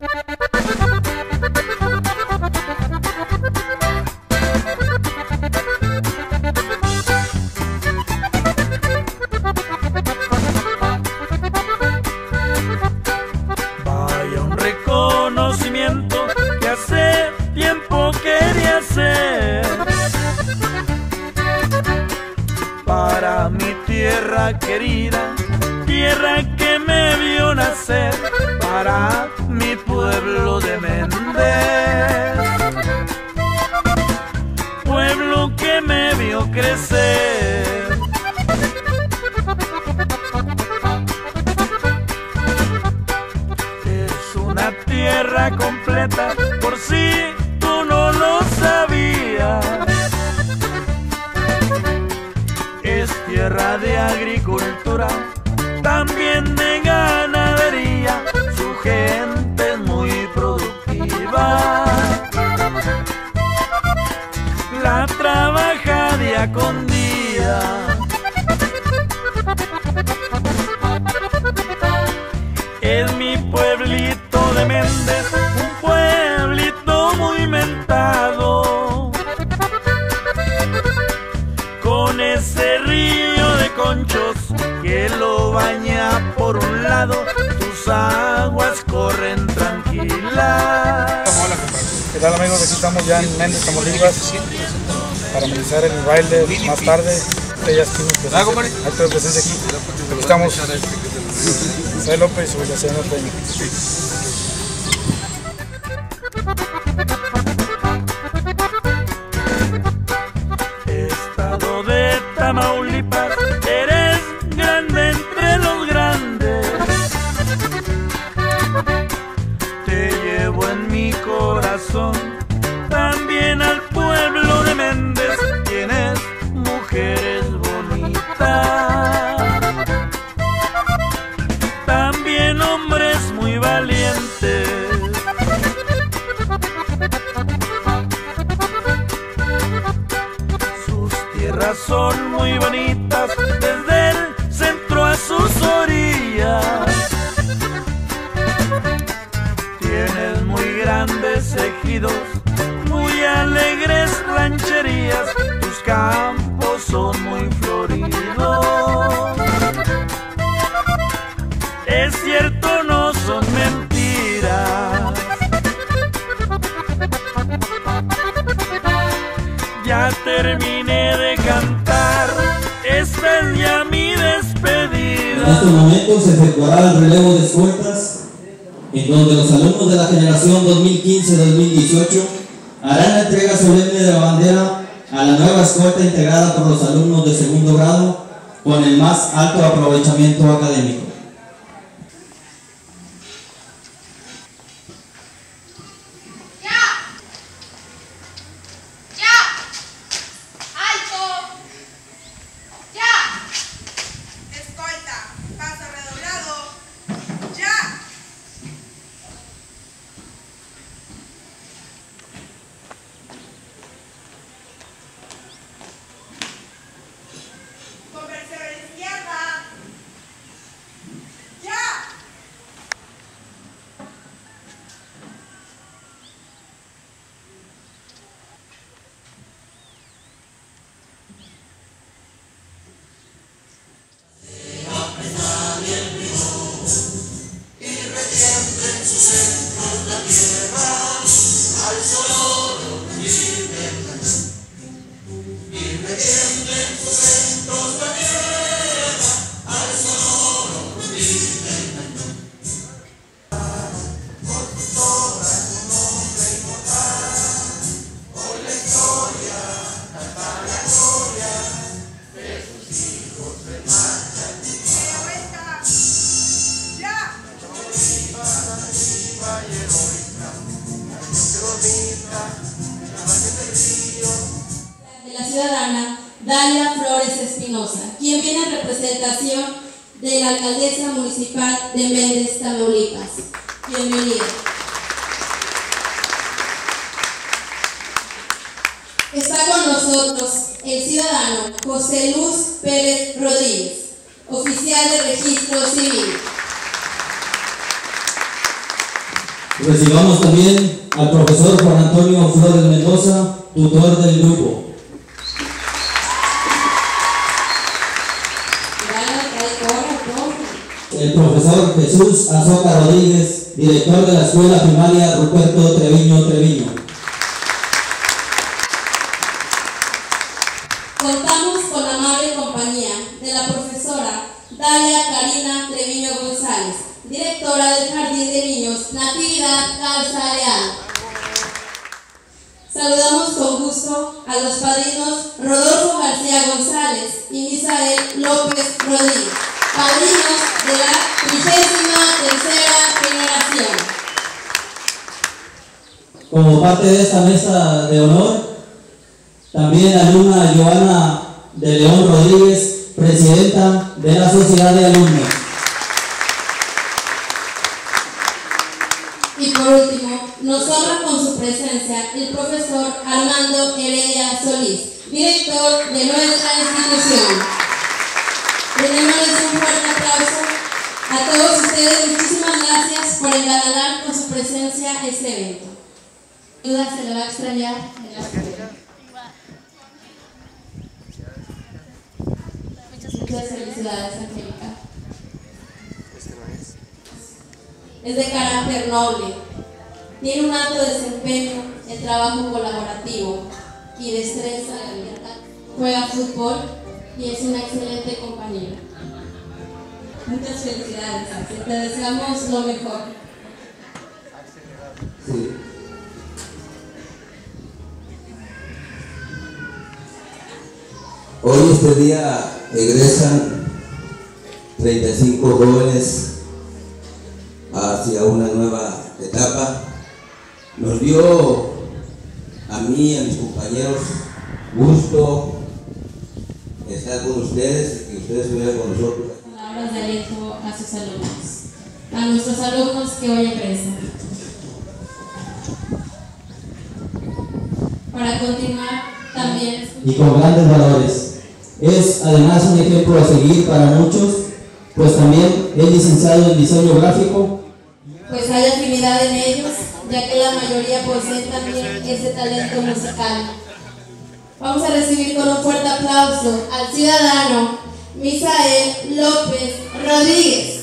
you tal amigos? Aquí estamos ya en Méndez, Tamaulipas para realizar el baile más tarde. Ellas tuvimos presencia, acto de presencia aquí. Aquí estamos. Soy López Julián Norteño. En mi corazón, también al pueblo de Méndez. Tienes mujeres bonitas, también hombres muy valientes. Sus tierras son muy bonitas estos momentos se efectuará el relevo de escoltas, en donde los alumnos de la generación 2015-2018 harán la entrega solemne de la bandera a la nueva escolta integrada por los alumnos de segundo grado con el más alto aprovechamiento académico. Recibamos también al profesor Juan Antonio Flores Mendoza, tutor del grupo. El profesor Jesús Azoka Rodríguez, director de la Escuela Primaria Ruperto Treviño Treviño. Contamos con la amable compañía de la profesora Dalia Karina Treviño González, directora del Jardín de Niños Saludamos con gusto a los padrinos Rodolfo García González y Misael López Rodríguez, padrinos de la trigésima tercera generación. Como parte de esta mesa de honor, también alumna Joana de León Rodríguez, presidenta de la Sociedad de Alumnos. Y por último, nos honra con su presencia el profesor Armando Heredia Solís, director de nuestra institución. Brindémosles un fuerte aplauso a todos ustedes. Muchísimas gracias por engalanar con su presencia este evento. Sin duda se le va a extrañar en la escuela. Muchas felicidades, Angélica. Es de carácter noble. Tiene un alto desempeño en trabajo colaborativo y destreza libertad. Juega fútbol y es una excelente compañera. Muchas felicidades. Te deseamos lo mejor. Hoy este día egresan 35 jóvenes hacia una nueva etapa. Nos dio a mí y a mis compañeros gusto estar con ustedes y que ustedes estuvieran con nosotros. Palabras de aliento a sus alumnos. A nuestros alumnos que hoy egresan. Para continuar, también y con grandes valores. Es además un ejemplo a seguir para muchos, pues también es licenciado en diseño gráfico pues hay afinidad en ellos, que la mayoría poseen también ese talento musical. Vamos a recibir con un fuerte aplauso al ciudadano Misael López Rodríguez.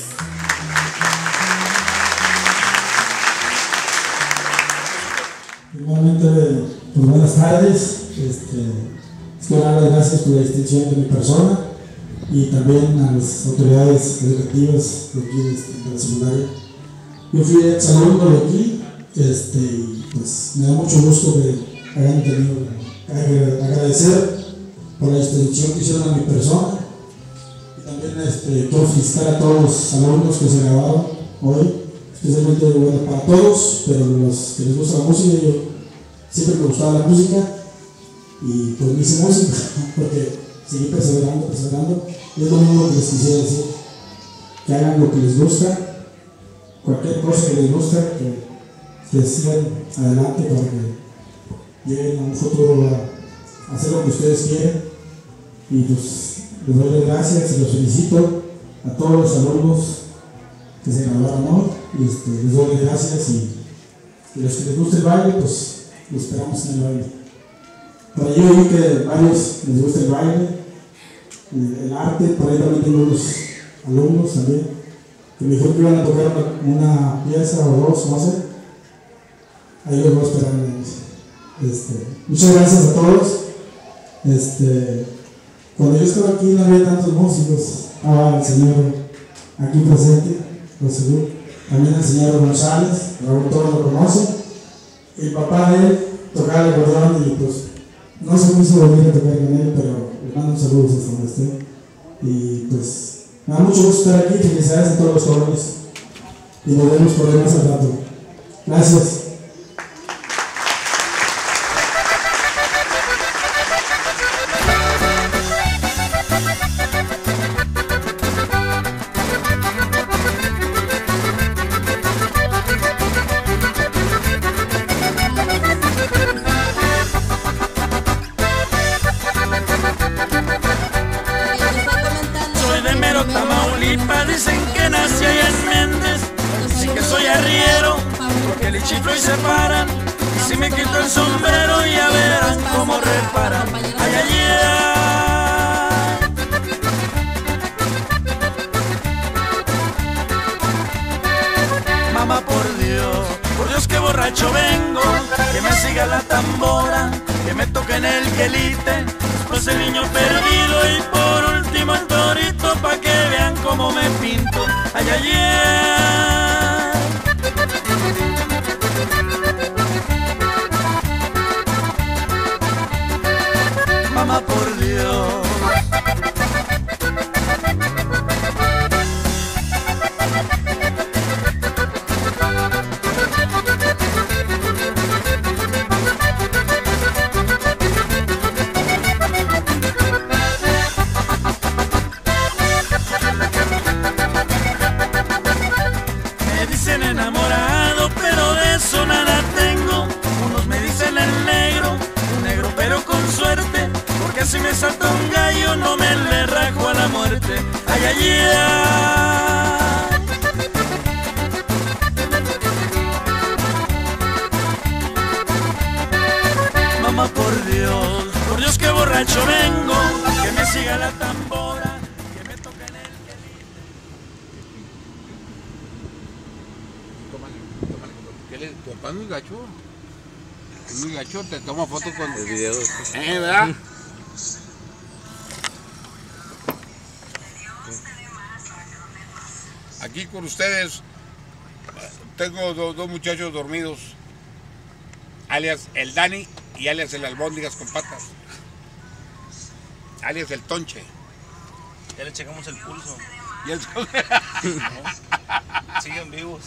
Primeramente, pues buenas tardes. Este, quiero dar las gracias por la distinción de mi persona y también a las autoridades educativas de aquí de, la secundaria. Yo fui exalumno de aquí este, pues me da mucho gusto que hayan tenido agradecer por la distinción que hicieron a mi persona y también este, quiero a todos los alumnos que se grabaron hoy especialmente para todos, pero los que les gusta la música, yo siempre me gustaba la música y pues me hice música, porque seguí perseverando, perseverando, y es lo mismo que les quisiera decir, que hagan lo que les gusta, cualquier cosa que les gusta, que, que sigan adelante para que lleguen a un futuro a hacer lo que ustedes quieren, y pues les doy las gracias y los felicito a todos los alumnos que se graduaron y este, les doy las gracias y, los que les gusta el baile, pues lo esperamos en el baile. Por ahí oí que varios les gusta el baile, el, el arte, por ahí también tengo unos alumnos también, que me dijeron que iban a tocar una, una pieza o dos, no sé. Ahí los voy a esperar. Este, muchas gracias a todos. Este, cuando yo estaba aquí no había tantos músicos. Ah, el señor aquí presente, José Luis. También el señor González, Raúl todos lo conocen. El papá de él tocaba el acordeón y pues no se quiso venir a tocar con él, pero le mando un saludo hasta donde esté. Y pues me da mucho gusto estar aquí, felicidades a todos los jóvenes. Y nos vemos por ahí más al rato. Gracias. Borracho vengo, que me siga la tambora, que me toque en el quelite, después el niño perdido y por último el torito pa' que vean cómo me pinto. Ay, ay, ay. Mamá, por Dios. Si me salta un gallo no me le rajo a la muerte. Ay, ay, ay. Mamá, por Dios, por Dios que borracho vengo, que me siga la tambora, que me toque en el ¿Qué le, tu papá es muy gacho. Es muy gacho, te toma fotos con el video. ¿Eh, verdad? Aquí con ustedes tengo do- dos muchachos dormidos, alias el Dani y alias el Albóndigas con patas, alias el Tonche. Ya le checamos el pulso. Y el Siguen vivos.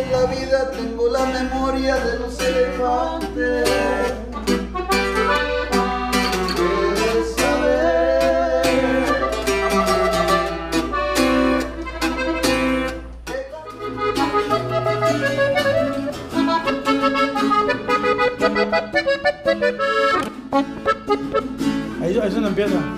Es la vida, tengo la memoria de los elefantes. Ahí, ahí es donde empieza.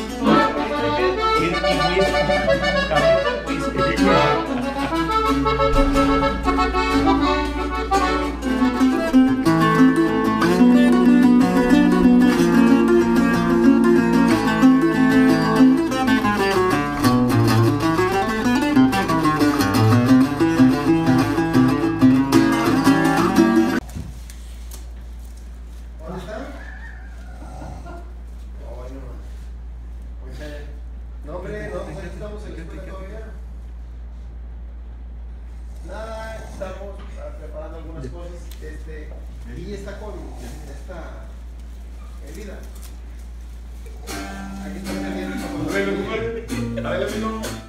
el Soy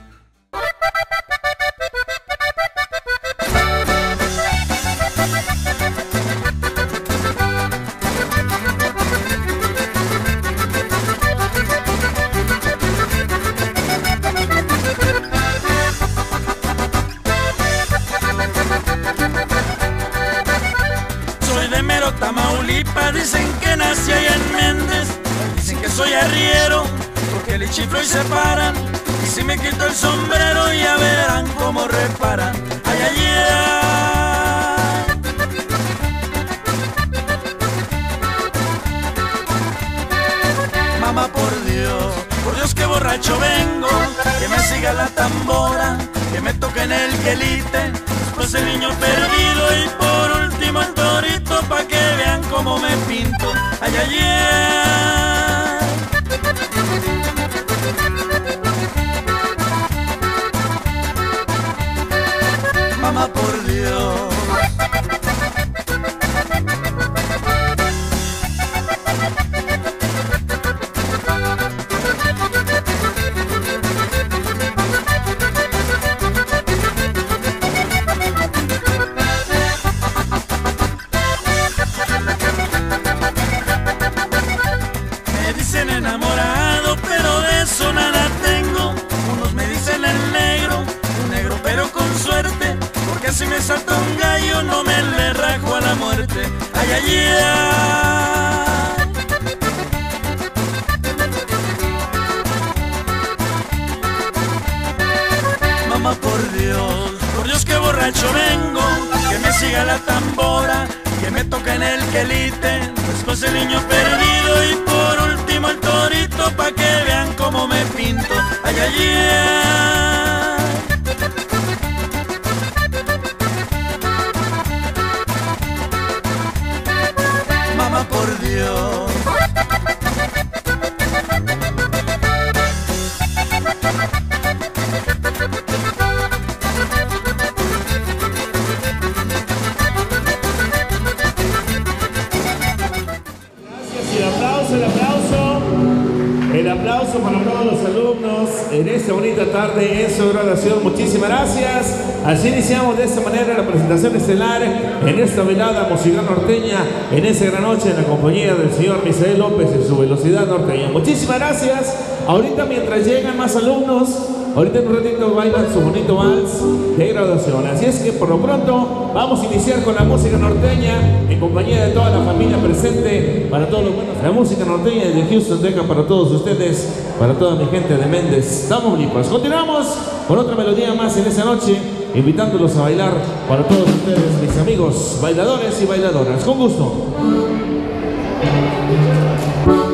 tarde en su graduación. Muchísimas gracias. Así iniciamos de esta manera la presentación estelar en esta velada musical norteña, en esta gran noche en la compañía del señor Misael López en su velocidad norteña. Muchísimas gracias. Ahorita mientras llegan más alumnos, ahorita en un ratito bailan su bonito vals de graduación. Así es que por lo pronto vamos a iniciar con la música norteña en compañía de toda la familia presente para todos los buenos. La música norteña de Houston, Texas para todos ustedes, para toda mi gente de Méndez, Tamaulipas. Continuamos con otra melodía más en esa noche, invitándolos a bailar para todos ustedes, mis amigos bailadores y bailadoras. Con gusto.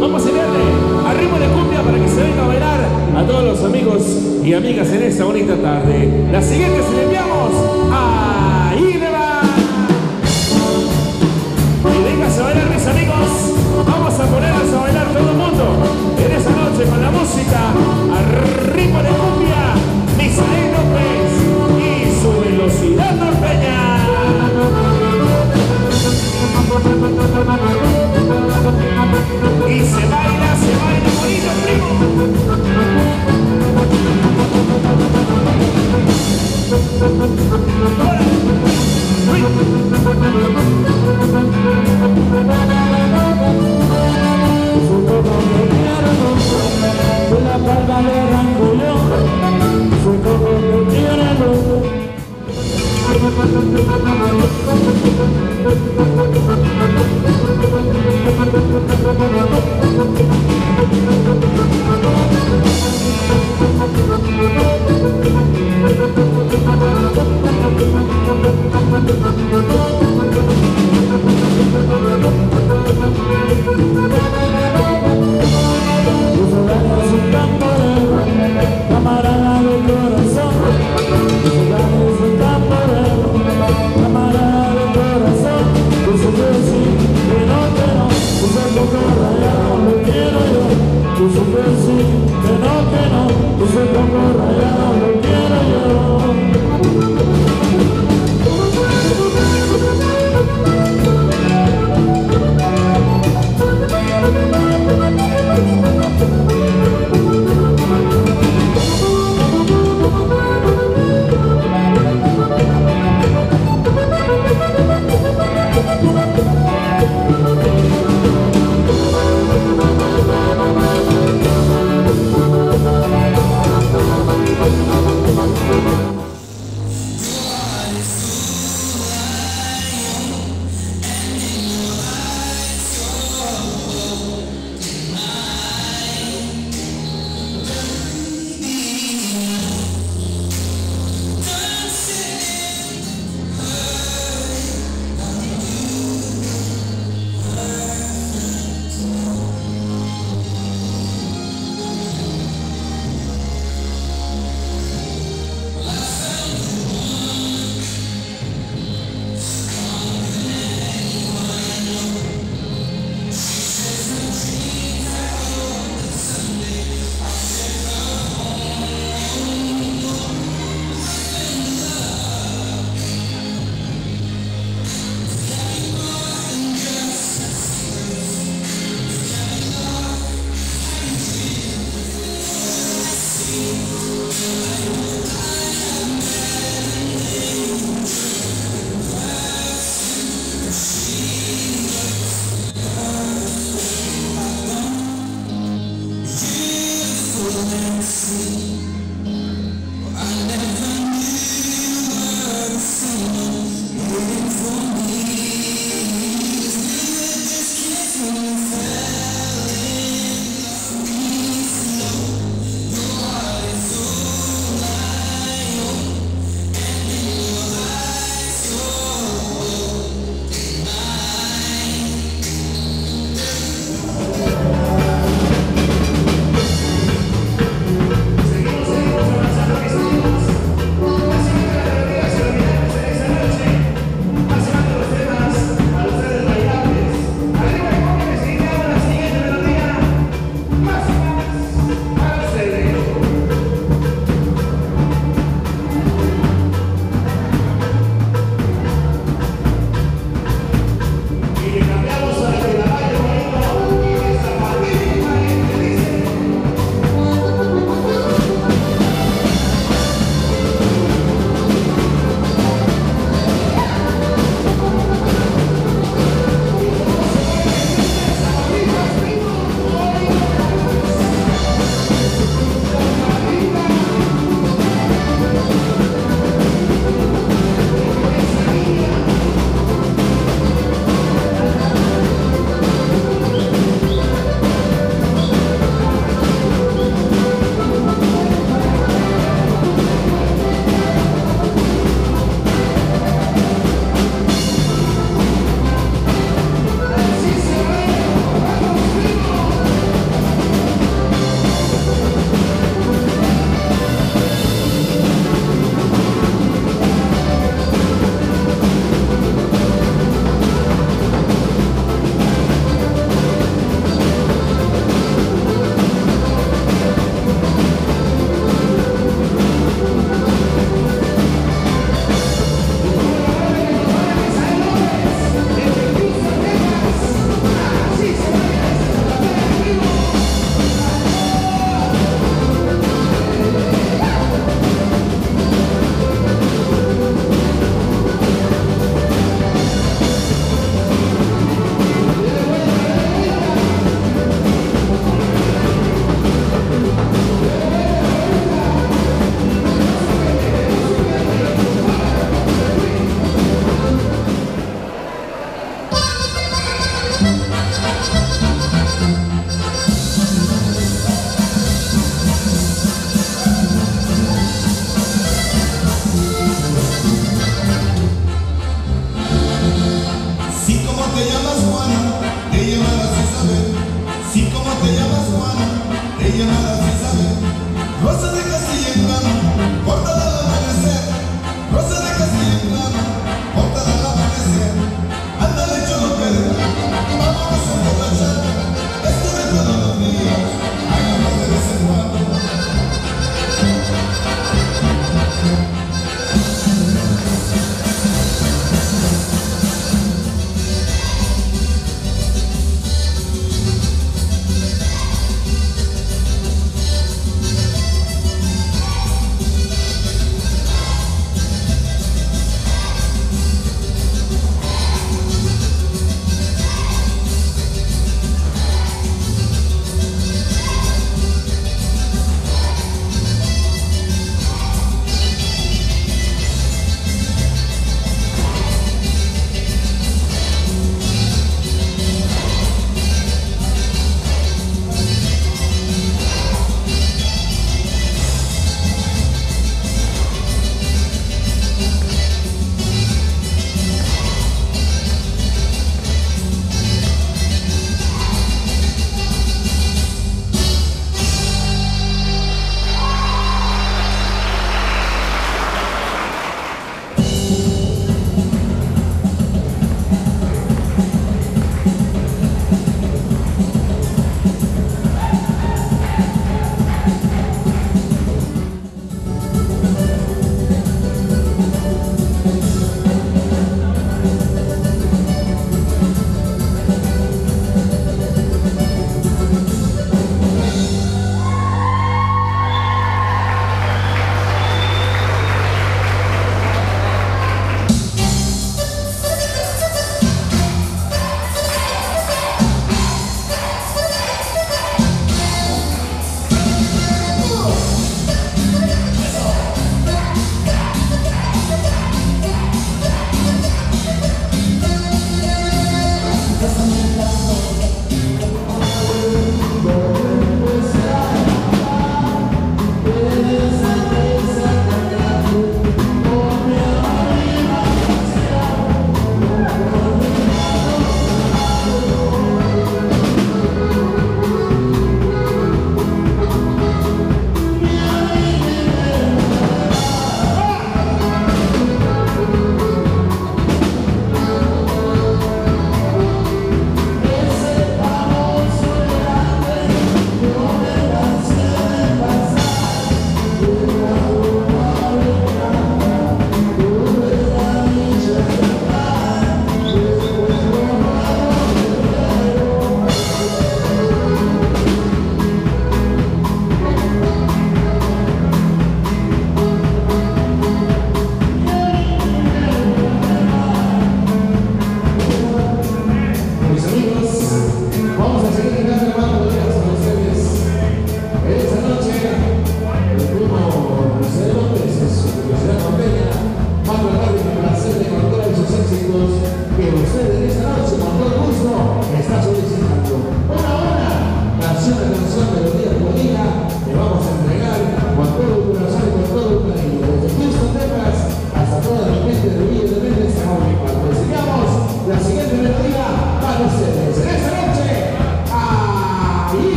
Vamos a darle a ritmo de cumbia para que se venga a bailar a todos los amigos y amigas en esta bonita tarde. La siguiente se la enviamos a Ideva. Y véngase a bailar mis amigos. Vamos a ponernos a bailar todo el mundo en esta noche con la música a ritmo de cumbia. Misael López y su velocidad norteña. Y se baila, se baila bonito, primo. Palma